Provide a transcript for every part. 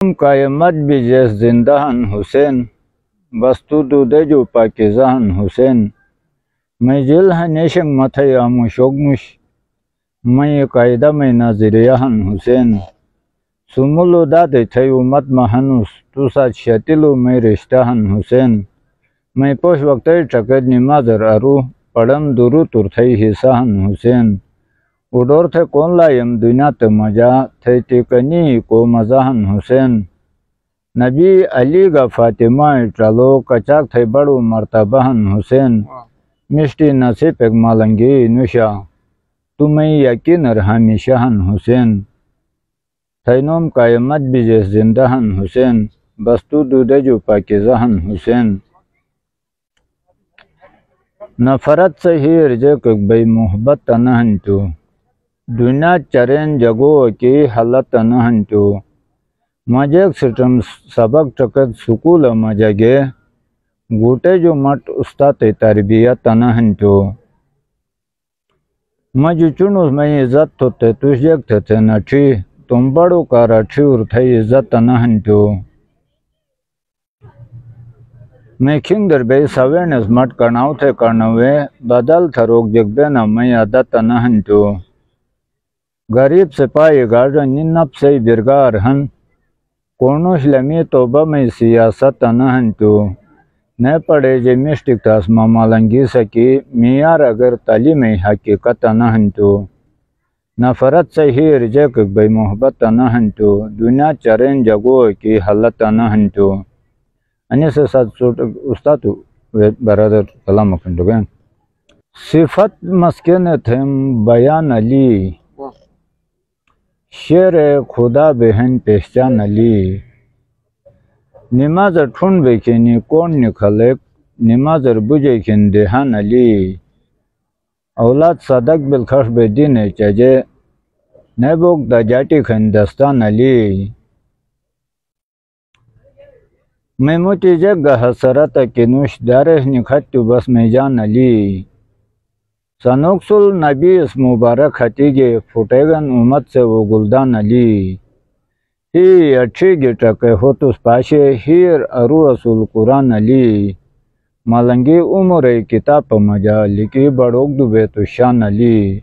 तुम कायमत भी जैस ज़िंदा हन हुसैन वस्तु तू दे जो पाकिजा हुसैन मैं जिल हन नेशंग मथे आमो शोगमुश मैं कायदा में नाजिरिया हुसैन सुमुलो दादे थे मत महनुस तू सा शतिलो मैं रिश्ता हन हुसैन मैं पोष वक्त टकद निमाजर अरु पड़म दुरु तुरथई हिसा हन हुसैन थे कौन लायम? दुनिया ते मज़ा थे टिकनी को मजाहन हुसैन। नबी अली गा फातिमा ट्रलो कचाक थे बड़ो मर्तबहन हुसैन। मिष्टी नसीब एक मालंगी नुशा। तुम्हें यकीन हमेशाहन हुसैन। थैनोम कायमत बिजे जिंदाहन हुसैन। बस्तु दूधे जो पाकिजहन हुसैन। नफरत से ही रजे बे मोहब्बत तनहन तो। दुनिया चरें जगो की हालत न मज़े सिटम सबक टकत सुकूल मजगे। गोटे जो मट उस्ताद तरबियत न मज चुनुस में इज़्ज़त होते तुझेक थे नठी तुम बड़ो का रठी उर्थे इज़्ज़त न हंटो मैं खिंग दर बे सवेनस मट करनाव थे करनवे। बदल थरोग जगबे न मैं आदत न गरीब सिपाही गार्डन निन्नप से बिरगार हन कोनोश लमी तोबा में सियासत अनहन तो न पड़े जे मिस्टिक तास मामालंगी सकी मियार अगर तालीम हकीकत अनहन तो नफरत से ही रिजक बे मोहब्बत अनहन तो दुनिया चरें जगो की हालत अनहन तो अन्य से साथ सोट उस्ताद बरादर कलाम सिफत मस्किन थे बयान अली शेर खुदा बहन पहचान अली नमाज़ ठुन बेखिनी कौन निखलक नमाज़ बुझे खिन देहान अली औलाद सदक बिलखश बेदीन चजे नबोक दजाटी खन दस्तान अली मेमुती जग हसरत किनुश निखत बस मैजान Ali Sanoxul Nabis Mubarak Hatigi Futegan Umatse Uguldan Ali. Hi Achigi Chake Hotus Pashe Hir Aruasul Quran Ali. Malangi Umure Kitab Majaliki Barogdu Betushan Ali.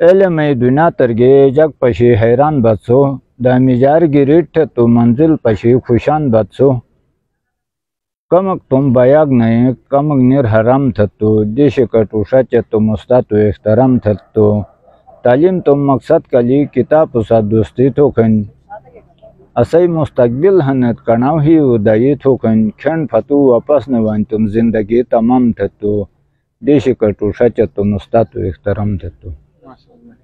तो इल्म दुनिया तरगे जग पशी हैरान बदसो द मिजार गिरिठ तो मंजिल पशी खुशान बदसो कमक तुम बयाग नए कमक निर हराम थतो देश कटूशा तो मुस्तातो एहतराम थतो तालीम तुम मकसद कली किताब उसा दोस्ती तो खन असई मुस्तकबिल हनत कनाव ही उदाई तो खन क्षण फतू वापस नवान तुम ज़िंदगी तमाम थतो देश कटूशा तो Más o.